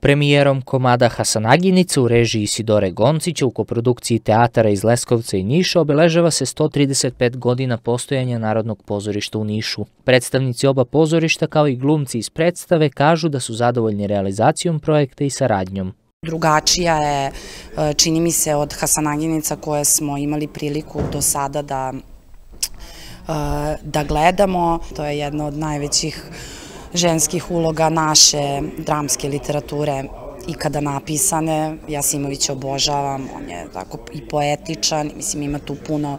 Premijerom komada Hasanaginica u režiji Isidore Goncića u koprodukciji teatara iz Leskovca i Niša obeležava se 135 godina postojanja Narodnog pozorišta u Nišu. Predstavnici oba pozorišta kao i glumci iz predstave kažu da su zadovoljni realizacijom projekta i saradnjom. Drugačija je, e, čini mi se, od Hasanaginica koje smo imali priliku do sada da, e, da gledamo. To je jedna od najvećih ženskih uloga naše dramske literature ikada napisane. Ja Simovića obožavam, on je tako i poetičan, mislim ima tu puno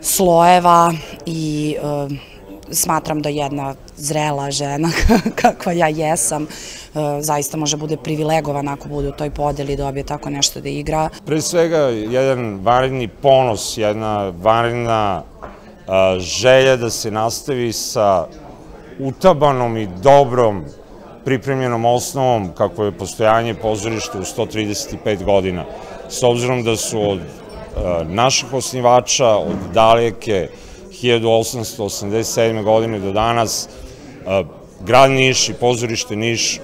slojeva i e, smatram da jedna zrela žena kakva ja jesam e, zaista može bude privilegovana ako bude u toj podeli dobije tako nešto da igra. Pre svega jedan vanredni ponos, jedna vanredna želja da se nastavi sa utabanom i dobrom pripremljenom osnovom kako je postojanje pozorišta u 135 godina. S obzirom da su od uh, naših osnivača, od daleke 1887. godine do danas, uh, grad Niš i pozorište Niš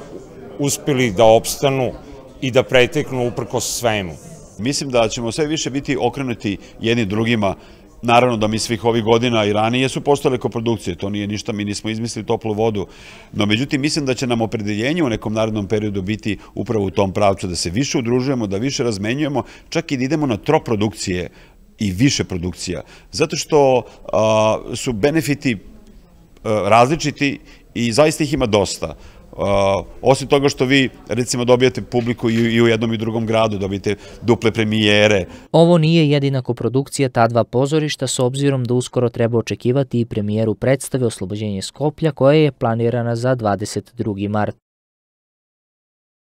uspeli da opstanu i da preteknu uprko svemu. Mislim da ćemo sve više biti okrenuti jedni drugima Naravno da mi svih ovih godina i ranije su postale koprodukcije, to nije ništa, mi nismo izmislili toplu vodu, no međutim mislim da će nam opredeljenje u nekom narodnom periodu biti upravo u tom pravcu, da se više udružujemo, da više razmenjujemo, čak i da idemo na troprodukcije i više produkcija, zato što su benefiti različiti i zaista ih ima dosta. Uh, osim toga što vi, recimo, dobijate publiku i, i u jednom i drugom gradu, dobijete duple premijere. Ovo nije jedina koprodukcija ta dva pozorišta, s obzirom da uskoro treba očekivati i premijeru predstave Oslobođenje Skoplja, koja je planirana za 22. mart.